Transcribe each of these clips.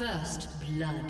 First blood.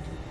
Disconnected.